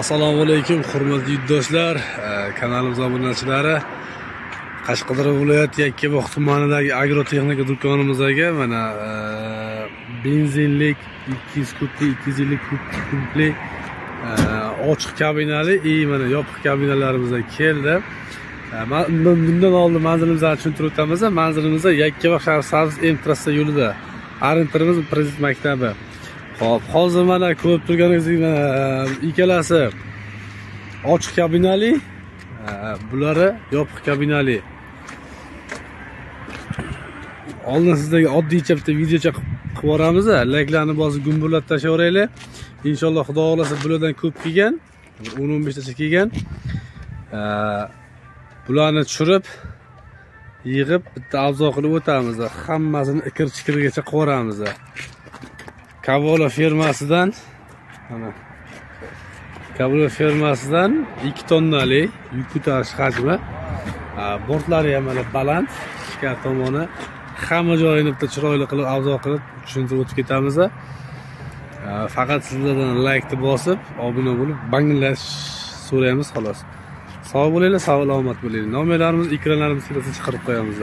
assalomu alaykum hurmatli yurtdoshlar e, kanalimiz obunachilari qashqadaryo viloyati yakkabog' tumanidagi agrotexnika do'konimizga mana e, benzinlik ikki yuz kublik ikki yuz ellik e, ochiq kabinali и mana yopiq kabinalarimiz keldi. Bundan oldin manzilimizni tushuntirib o'tamiz manzilimiz yakkabog' shahar servis m trassa yo'lida orientirimiz prezident maktabi. Xo'p, hozir mana ko'rib turganingizdek ikkalasi ochiq kabinali, e, bulari yopiq kabinali. Oldin sizlarga oddiycha bitta videocha qilib yuboramiz. Layklarni bosib gumburlatib tashlayveraylik. Inshaalloh Xudo xolasa bulardan ko'p kelgan, 10-15 tacha kelgan. E, bularni tushirib, yig'ib bitta obzor qilib o'tamiz. Hammasini ikir-chikirigacha qilib Kavola fermasidan mana Kavola fermasidan 2 tonnali yuk ko'tarish hajmi. Bortlari ham mana baland, ichkari tomoni hamma joyini bitta chiroyli qilib avzo qilib tushuntirib o'tib ketamiz. Faqat sizlardan laykni bosib, obuna bo'lib, bangillash so'raymiz xolos. Sog' bo'linglar, sog' salomat bo'linglar. Nomerlarimiz ekranlarimizga chiqarib qo'yamiz.